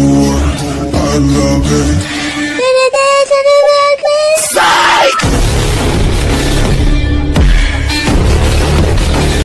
I love it.